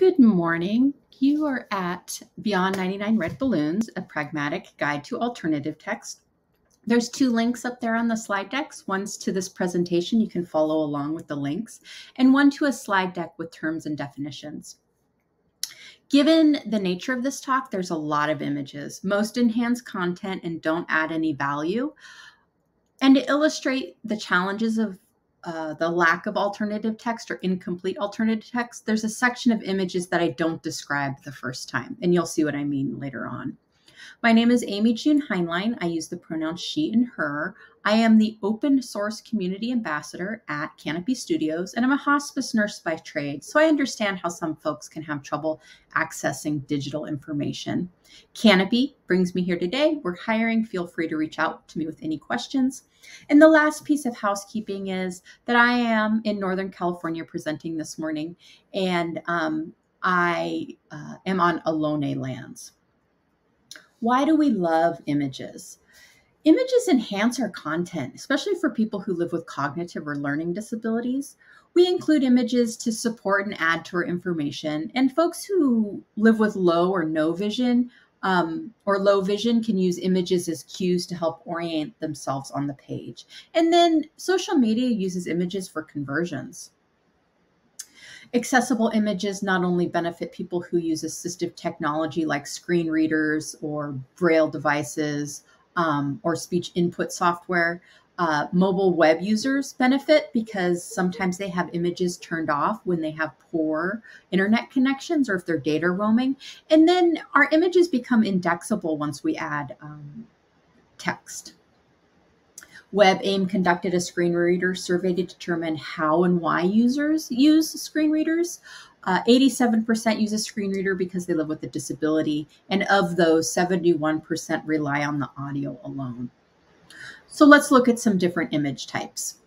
Good morning. You are at Beyond 99 Red Balloons, a pragmatic guide to alternative text. There's two links up there on the slide decks. One's to this presentation, you can follow along with the links, and one to a slide deck with terms and definitions. Given the nature of this talk, there's a lot of images. Most enhance content and don't add any value. And to illustrate the challenges of uh, the lack of alternative text or incomplete alternative text, there's a section of images that I don't describe the first time, and you'll see what I mean later on. My name is Amy June Hineline. I use the pronouns she and her. I am the open source community ambassador at Kanopi Studios, and I'm a hospice nurse by trade, so I understand how some folks can have trouble accessing digital information. Kanopi brings me here today. We're hiring. Feel free to reach out to me with any questions. And the last piece of housekeeping is that I am in Northern California presenting this morning, and um, I uh, am on Ohlone lands. Why do we love images? Images enhance our content, especially for people who live with cognitive or learning disabilities. We include images to support and add to our information, and folks who live with low or no vision um, or low vision can use images as cues to help orient themselves on the page. And then social media uses images for conversions. Accessible images not only benefit people who use assistive technology like screen readers or braille devices um, or speech input software, uh, mobile web users benefit because sometimes they have images turned off when they have poor internet connections or if they're data roaming. And then our images become indexable once we add um, text. WebAIM conducted a screen reader survey to determine how and why users use screen readers. Uh, 87% use a screen reader because they live with a disability, and of those, 71% rely on the audio alone. So let's look at some different image types.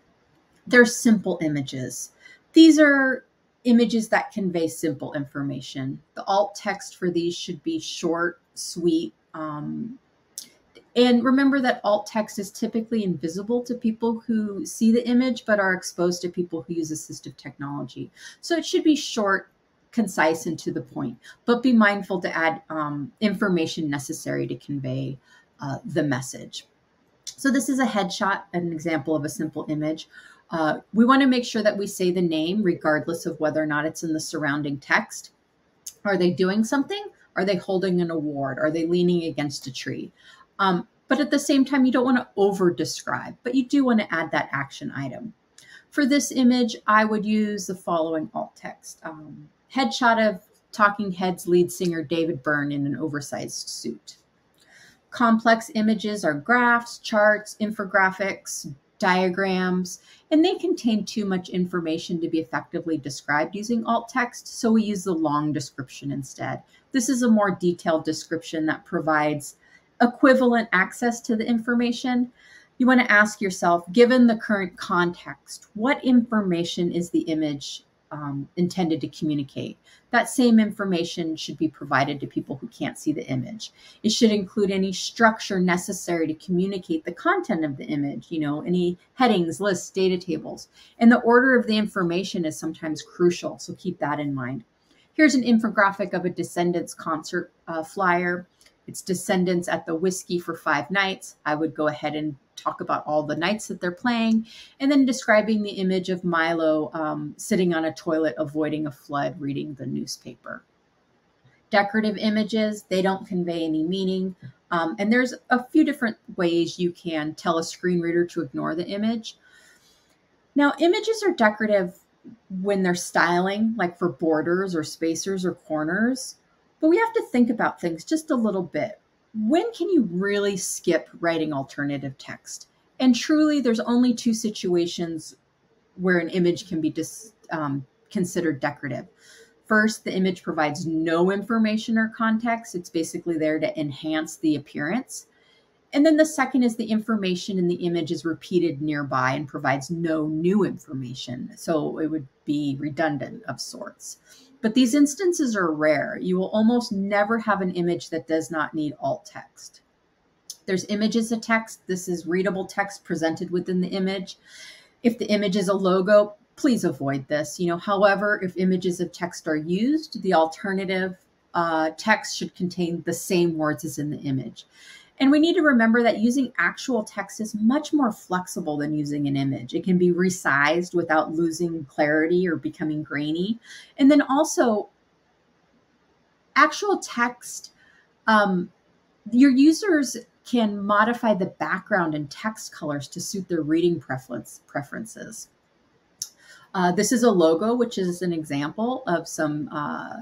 They're simple images. These are images that convey simple information. The alt text for these should be short, sweet, um, and remember that alt text is typically invisible to people who see the image but are exposed to people who use assistive technology. So it should be short, concise, and to the point, but be mindful to add um, information necessary to convey uh, the message. So this is a headshot, an example of a simple image. Uh, we want to make sure that we say the name regardless of whether or not it's in the surrounding text. Are they doing something? Are they holding an award? Are they leaning against a tree? Um, but at the same time, you don't want to over describe, but you do want to add that action item. For this image, I would use the following alt text. Um, headshot of Talking Heads lead singer David Byrne in an oversized suit. Complex images are graphs, charts, infographics, diagrams, and they contain too much information to be effectively described using alt text, so we use the long description instead. This is a more detailed description that provides equivalent access to the information, you want to ask yourself, given the current context, what information is the image um, intended to communicate? That same information should be provided to people who can't see the image. It should include any structure necessary to communicate the content of the image, you know, any headings, lists, data tables. And the order of the information is sometimes crucial, so keep that in mind. Here's an infographic of a Descendents concert uh, flyer its descendents at the whiskey for five nights. I would go ahead and talk about all the nights that they're playing, and then describing the image of Milo um, sitting on a toilet, avoiding a flood, reading the newspaper. Decorative images, they don't convey any meaning. Um, and there's a few different ways you can tell a screen reader to ignore the image. Now, images are decorative when they're styling, like for borders or spacers or corners. But we have to think about things just a little bit. When can you really skip writing alternative text? And truly, there's only two situations where an image can be dis, um, considered decorative. First, the image provides no information or context. It's basically there to enhance the appearance. And then the second is the information in the image is repeated nearby and provides no new information. So it would be redundant of sorts. But these instances are rare. You will almost never have an image that does not need alt text. There's images of text. This is readable text presented within the image. If the image is a logo, please avoid this. You know, however, if images of text are used, the alternative uh, text should contain the same words as in the image. And we need to remember that using actual text is much more flexible than using an image. It can be resized without losing clarity or becoming grainy. And then also, actual text, um, your users can modify the background and text colors to suit their reading preference, preferences. Uh, this is a logo, which is an example of some uh,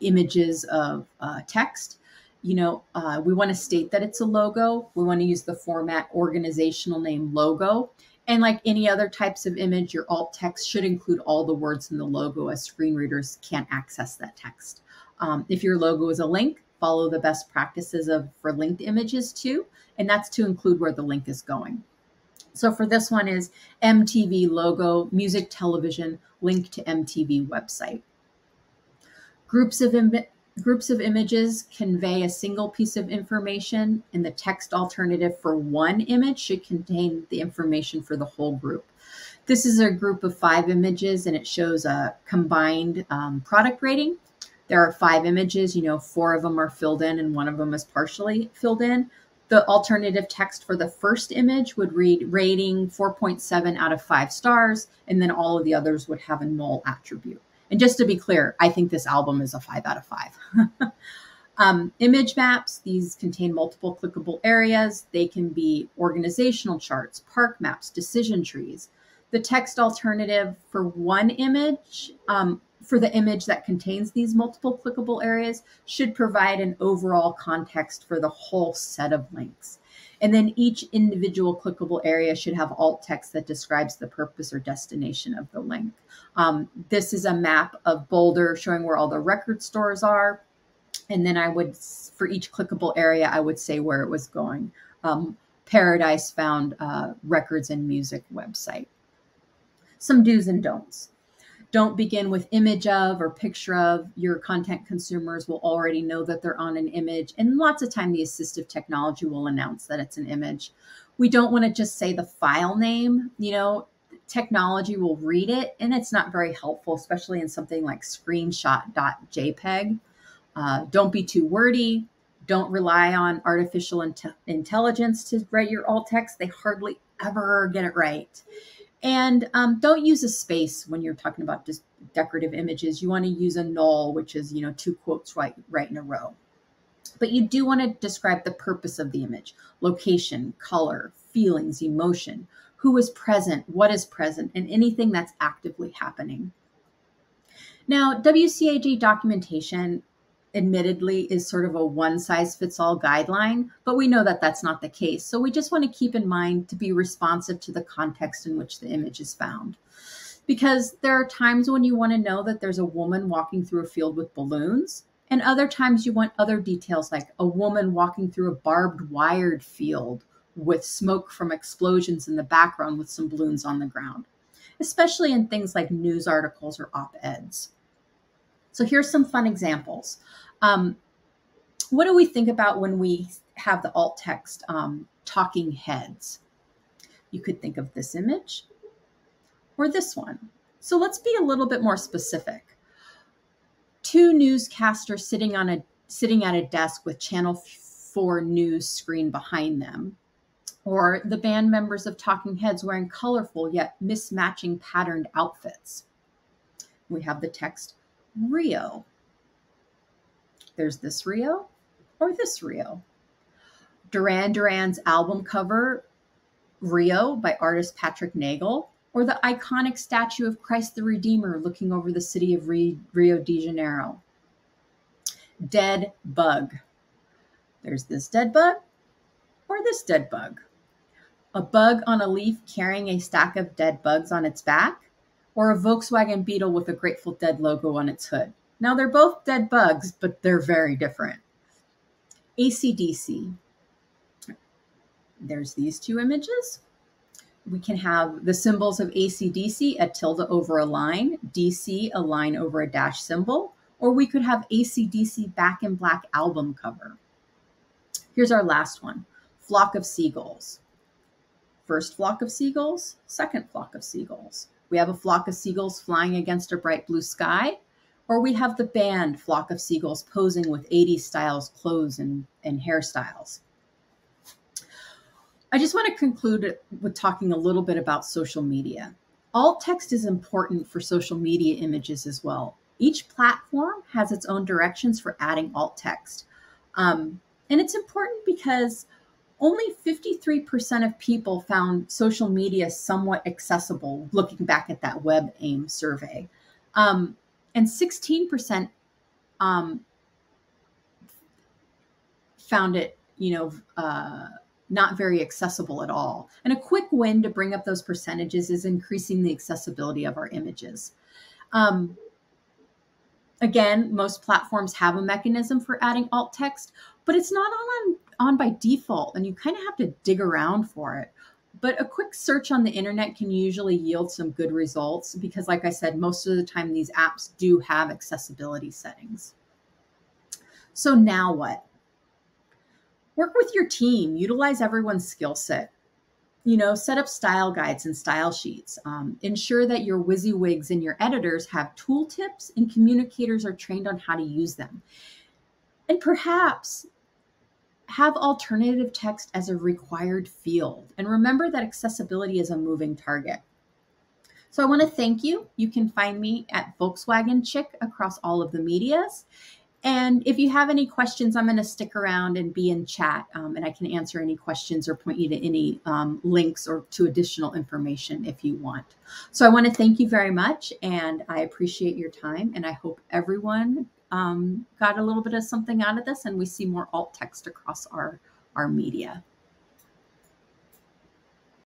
images of uh, text. You know, uh, we want to state that it's a logo. We want to use the format organizational name logo. And like any other types of image, your alt text should include all the words in the logo as screen readers can't access that text. Um, if your logo is a link, follow the best practices of for linked images too, and that's to include where the link is going. So for this one is MTV logo, music television, link to MTV website. Groups of groups of images convey a single piece of information, and the text alternative for one image should contain the information for the whole group. This is a group of five images, and it shows a combined um, product rating. There are five images, you know, four of them are filled in, and one of them is partially filled in. The alternative text for the first image would read rating 4.7 out of five stars, and then all of the others would have a null attribute. And just to be clear, I think this album is a five out of five. um, image maps, these contain multiple clickable areas. They can be organizational charts, park maps, decision trees. The text alternative for one image, um, for the image that contains these multiple clickable areas, should provide an overall context for the whole set of links. And then each individual clickable area should have alt text that describes the purpose or destination of the link. Um, this is a map of Boulder showing where all the record stores are. And then I would, for each clickable area, I would say where it was going. Um, Paradise found uh, records and music website. Some do's and don'ts don't begin with image of or picture of your content consumers will already know that they're on an image and lots of time the assistive technology will announce that it's an image. We don't want to just say the file name you know technology will read it and it's not very helpful especially in something like screenshot.jpg uh, don't be too wordy. Don't rely on artificial int- intelligence to write your alt text. They hardly ever get it right and um, don't use a space when you're talking about just decorative images. You want to use a null, which is, you know, two quotes right, right in a row. But you do want to describe the purpose of the image, location, color, feelings, emotion, who is present, what is present, and anything that's actively happening. Now, WCAG documentation admittedly is sort of a one size fits all guideline, but we know that that's not the case. So we just want to keep in mind to be responsive to the context in which the image is found. Because there are times when you want to know that there's a woman walking through a field with balloons, and other times you want other details like a woman walking through a barbed wired field with smoke from explosions in the background with some balloons on the ground, especially in things like news articles or op eds. So here's some fun examples. Um, what do we think about when we have the alt text um, talking heads? You could think of this image or this one. So let's be a little bit more specific. Two newscasters sitting on a sitting at a desk with channel 4 news screen behind them or the band members of Talking Heads wearing colorful yet mismatching patterned outfits. We have the text Rio. There's this Rio or this Rio. Duran Duran's album cover, Rio by artist Patrick Nagel, or the iconic statue of Christ the Redeemer looking over the city of Rio de Janeiro. Dead bug. There's this dead bug or this dead bug. A bug on a leaf carrying a stack of dead bugs on its back, or a Volkswagen Beetle with a Grateful Dead logo on its hood. Now, they're both dead bugs, but they're very different. ACDC. There's these two images. We can have the symbols of ACDC, a tilde over a line, DC, a line over a dash symbol, or we could have ACDC back in black album cover. Here's our last one flock of seagulls. First flock of seagulls, second flock of seagulls. We have a flock of seagulls flying against a bright blue sky, or we have the band flock of seagulls posing with 80s styles clothes and, and hairstyles. I just want to conclude with talking a little bit about social media. Alt text is important for social media images as well. Each platform has its own directions for adding alt text. Um, and it's important because only 53% of people found social media somewhat accessible looking back at that WebAIM survey. Um, and 16% um, found it, you know, uh, not very accessible at all. And a quick win to bring up those percentages is increasing the accessibility of our images. Um, again, most platforms have a mechanism for adding alt text, but it's not on, on by default, and you kind of have to dig around for it. But a quick search on the internet can usually yield some good results because, like I said, most of the time these apps do have accessibility settings. So now what? Work with your team, utilize everyone's skill set. You know, set up style guides and style sheets. Um, ensure that your WYSIWYGs and your editors have tooltips and communicators are trained on how to use them. And perhaps have alternative text as a required field. And remember that accessibility is a moving target. So I want to thank you. You can find me at Volkswagen Chick across all of the medias. And if you have any questions, I'm going to stick around and be in chat, um, and I can answer any questions or point you to any um, links or to additional information if you want. So I want to thank you very much, and I appreciate your time, and I hope everyone um, got a little bit of something out of this, and we see more alt text across our our media.